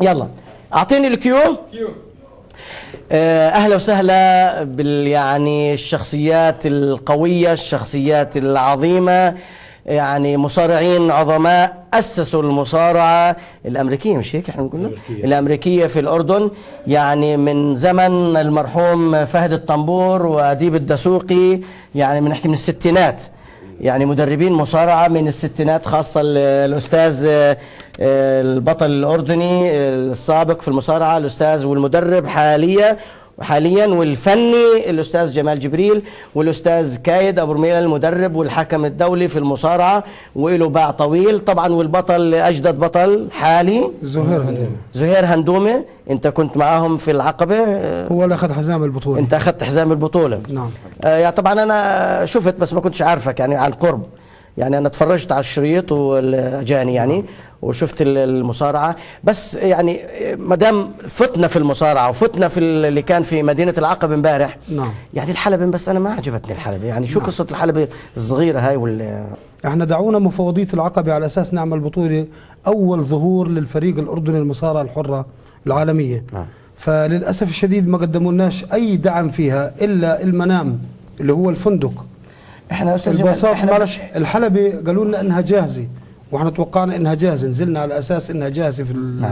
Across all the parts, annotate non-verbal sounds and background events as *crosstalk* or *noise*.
يلا. أعطيني الكيو. آه، أهلا وسهلا بال يعني الشخصيات القوية الشخصيات العظيمة يعني مصارعين عظماء أسسوا المصارعة الأمريكية. مش هيك إحنا بنقول الأمريكية. في الأردن يعني من زمن المرحوم فهد الطنبور وأديب الدسوقي يعني بنحكي من الستينات. يعني مدربين مصارعة من الستينات خاصة ال- الأستاذ آه، آه، البطل الأردني السابق في المصارعة الأستاذ والمدرب حاليا. حاليا والفني الأستاذ جمال جبريل والأستاذ كايد أبو رميلة المدرب والحكم الدولي في المصارعة وله باع طويل. طبعا والبطل أجدد بطل حالي زهير هندومي. زهير هندومة أنت كنت معاهم في العقبة؟ آه، هو اللي أخذ حزام البطولة. أنت أخذت حزام البطولة. نعم. آه، يعني طبعا أنا شفت بس ما كنتش عارفك يعني عن قرب يعني أنا اتفرجت على الشريط واجاني يعني وشفت ال- المصارعة. بس يعني ما دام فتنا في المصارعة وفتنا في ال- اللي كان في مدينة العقبه امبارح نعم. يعني الحلبة بس أنا ما عجبتني الحلبة. يعني شو قصة الحلبة الصغيرة هاي وال إحنا دعونا مفوضية العقبة على أساس نعمل بطولة أول ظهور للفريق الأردني المصارعة الحرة العالمية. نعم. فللأسف الشديد ما قدموا لناش أي دعم فيها إلا المنام اللي هو الفندق. إحنا يا أستاذ جمال الباصات إحنا معلش الحلبة قالوا لنا إنها جاهزة وإحنا توقعنا إنها جاهزة نزلنا على أساس إنها جاهزة في ال- نعم.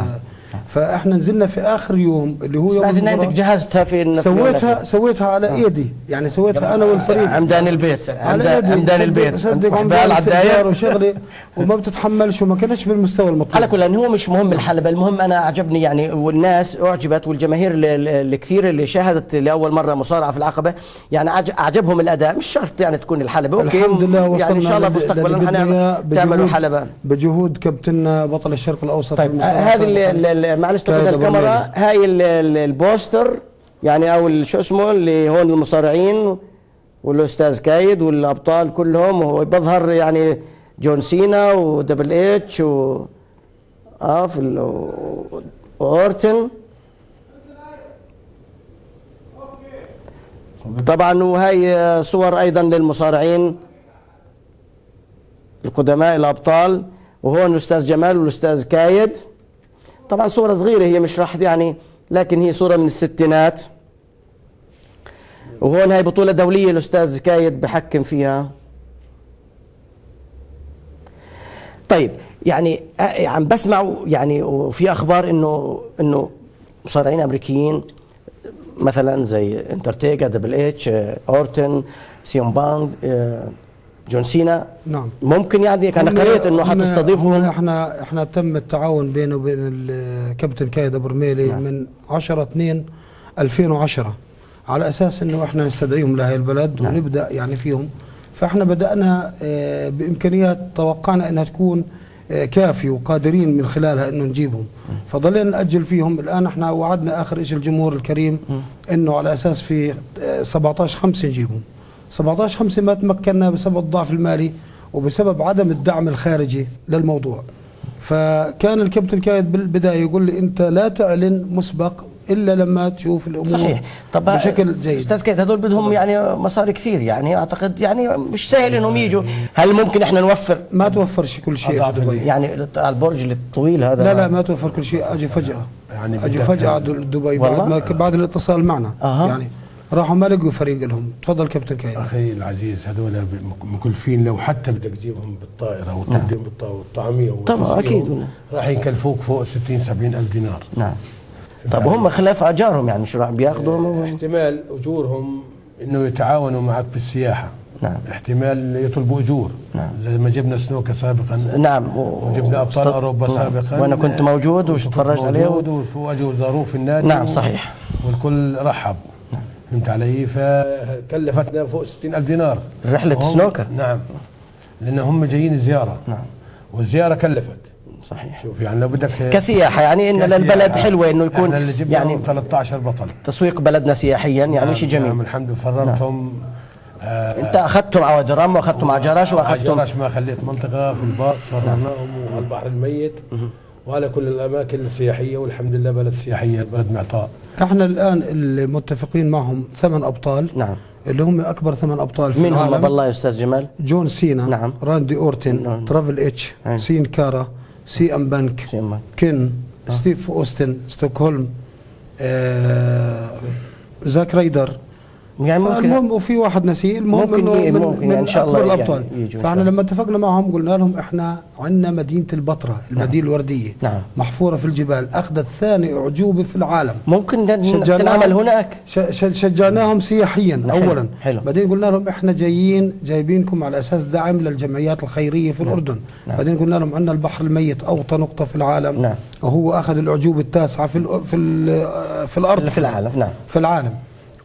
فإحنا نزلنا في آخر يوم اللي هو يوم سمعت إن المباراة. انت جهزتها في في- سويتها سويتها على إيدي يعني سويتها أنا والفريق. عمدان البيت عمدان عمدان البيت. صدق عمدان الداير وشغلي. *laughs* وما بتتحملش وما كانتش بالمستوى على المطلوب كل ان هو مش مهم الحلبة المهم أنا عجبني يعني والناس أعجبت والجماهير ال- ال- الكثير اللي شاهدت لأول مرة مصارعة في العقبة. يعني عج- أعجبهم الأداء مش شرط يعني تكون الحلبة. okay الحمد لله وصلنا يعني إن شاء الله لل- مستقبلا تعملوا حلبة. بجهود كابتننا بطل الشرق الأوسط طيب هذه معلش تاخذ الكاميرا. هاي ال- ال- ال poster يعني أو شو اسمه اللي هون المصارعين والأستاذ كايد والأبطال كلهم. وهو بظهر يعني جون سينا وتريبل اتش و آه واورتن طبعا وهي صور أيضا للمصارعين القدماء الأبطال وهون الأستاذ جمال والأستاذ كايد. طبعا صورة صغيرة هي مش راح يعني لكن هي صورة من الستينات. وهون هاي بطولة دولية الأستاذ كايد بحكم فيها. طيب يعني آه، عم بسمع يعني وفي أخبار إنه إنه مصارعين أمريكيين مثلا زي أندرتيكر تريبل إتش أورتن سي إم بانك آه، جون سينا نعم ممكن يعني أنا قريت إنه هم- حتستضيفهم هم إحنا إحنا تم التعاون بينه وبين الكابتن كايد ابو رميلي نعم. من 10 2 2010 على أساس إنه إحنا نستدعيهم لهي البلد نعم. ونبدأ يعني فيهم فاحنا بدأنا آه، بامكانيات توقعنا أنها تكون آه، كافية وقادرين من خلالها إنه نجيبهم. فضلينا نأجل فيهم. الآن إحنا وعدنا آخر شيء الجمهور الكريم إنه على أساس في آه، 17 5 نجيبهم 17 5 ما تمكنا بسبب الضعف المالي وبسبب عدم الدعم الخارجي للموضوع. فكان الكابتن كايد بالبداية يقول لي أنت لا تعلن مسبق إلا لما تشوف الأمور صحيح. طب بشكل جيد. أستاذ كيد هذول بدهم يعني مصاري كثير يعني أعتقد يعني مش سهل إنهم يجوا. هل ممكن إحنا نوفر؟ ما توفرش كل شيء في دبي. يعني على البرج الطويل هذا لا لا ما توفر كل شيء. اجوا فجأة. يعني اجوا فجأة على دبي. والله؟ بعد ما بعد الاتصال معنا. أها. يعني راحوا ما لقوا فريق لهم. تفضل كابتن كايد أخي العزيز هذول مكلفين. لو حتى بدك تجيبهم بالطائرة وتقدم بالط- والطعمية طبعا، أكيد. راح يكلفوك فوق 60 70 ألف دينار. نعم. طب هم خلاف أجارهم يعني مش راح بياخذوا احتمال أجورهم إنه يتعاونوا معك بالسياحه نعم. احتمال يطلبوا أجور. نعم. زي ما جبنا سنوكا سابقا. نعم. و- وجبنا أبطال أوروبا نعم. سابقا. وأنا كنت موجود وتفرجت عليه موجود واجوا زاروه في النادي. نعم، و- صحيح. والكل رحب. فهمت علي؟ فكلفتنا فوق 60 ألف دينار رحلة وهم- سنوكا. نعم. لأن هم جايين زيارة. نعم. والزيارة كلفت. صحيح. شوف يعني لو بدك كسياحة يعني انه كسياحة. للبلد حلوة إنه يكون إحنا اللي جبنا يعني يعني 13 بطل. تسويق بلدنا سياحيا يعني نعم، شيء جميل. نعم الحمد لله. فررتهم آه أنت اخذتم على درام واخذتم على جراش واخذتم عجراش ما خليت منطقة في البار فررناهم وعلى البحر الميت. وعلى كل الأماكن السياحية والحمد لله بلد سياحية. بلد معطاء. إحنا الآن المتفقين معهم ثمان أبطال. نعم. اللي هم أكبر ثمان أبطال في مين هم العالم. بالله يا أستاذ جمال. جون سينا نعم. راندي أورتن نعم. ترافل إتش أي. سين كارا. CM CM Punk. كين ستيف أوستن Stone Cold آه زاك رايدر. يعني ممكن المهم وفي واحد نسيه المهم ممكن إنه من, ممكن من يعني إن شاء الله الأبطال. يعني فإحنا لما اتفقنا معهم قلنا لهم إحنا عندنا مدينة البتراء المدينة الوردية نعم. محفورة في الجبال أخذت ثاني أعجوبة في العالم. ممكن تنعمل هناك. شجعناهم سياحيا حلو، اولا. حلو. بعدين قلنا لهم إحنا جايين جايبينكم على أساس دعم للجمعيات الخيرية في الأردن. نعم. بعدين قلنا لهم عندنا البحر الميت أوطى نقطة في العالم. نعم. وهو أخذ الأعجوبة التاسعة في ال في ال في الأرض. في العالم نعم. في العالم.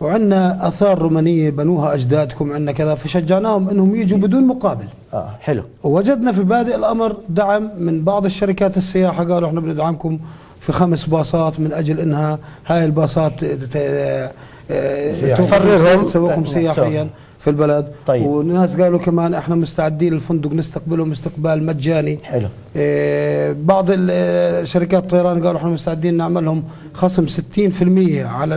وعندنا آثار رومانية بنوها أجدادكم عندنا كذا فشجعناهم إنهم يجوا بدون مقابل آه حلو ووجدنا في بادئ الأمر دعم من بعض الشركات السياحة قالوا إحنا بندعمكم في خمس باصات من أجل إنها هاي الباصات ت- ت- سياحية. تفررهم نعم. تسوقهم سياحيا في البلد طيب. وناس قالوا كمان إحنا مستعدين الفندق نستقبلهم استقبال مجاني حلو إيه، بعض آه، شركات الطيران قالوا إحنا مستعدين نعمل لهم خصم 60% على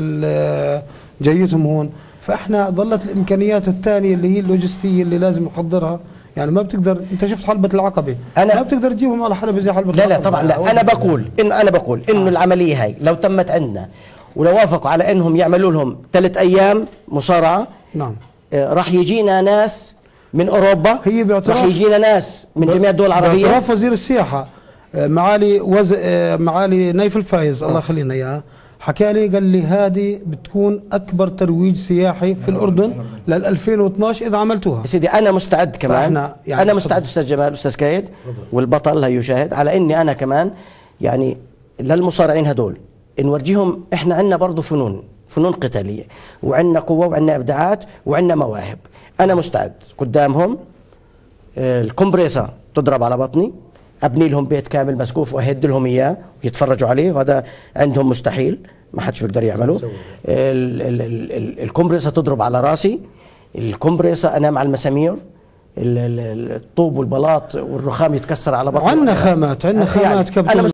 جيتهم هون. فإحنا ظلت الإمكانيات الثانية اللي هي اللوجستية اللي لازم نحضرها. يعني ما بتقدر أنت شفت حلبة العقبة؟ أنا- ما بتقدر تجيبهم على حلبة زي حلبة لا لا العقبة. طبعا لا. أنا بقول انه أنا بقول إنه العملية هاي لو تمت عندنا ولو وافقوا على إنهم يعملوا لهم ثلاث أيام مصارعة نعم. آه، راح يجينا ناس من أوروبا هي باعتراف- راح يجينا ناس من جميع الدول العربية. باعتراف وزير السياحة آه، معالي وز... آه، معالي نايف الفايز الله يخلينا إياه. حكى لي قال لي هذه بتكون أكبر ترويج سياحي في الأردن لل 2012 إذا عملتوها. يا سيدي أنا مستعد كمان. يعني أنا. مستعد. أستاذ جمال أستاذ كايد. والبطل هي يشاهد على إني أنا كمان يعني للمصارعين هدول نورجيهم إحنا عندنا برضه فنون فنون قتالية وعندنا قوة وعندنا إبداعات وعندنا مواهب. أنا مستعد. قدامهم آه، الكمبريسة تضرب على بطني. أبني لهم بيت كامل مسقوف وأهد لهم إياه ويتفرجوا عليه وهذا عندهم مستحيل ما حدش بيقدر يعمله. ال- ال- ال- ال- الكمبريسة تضرب على راسي الكمبريسة أنام على المسامير ال- ال- ال- الطوب والبلاط والرخام يتكسر على بطني. عندنا خامات عندنا يعني خامات كابتن أنا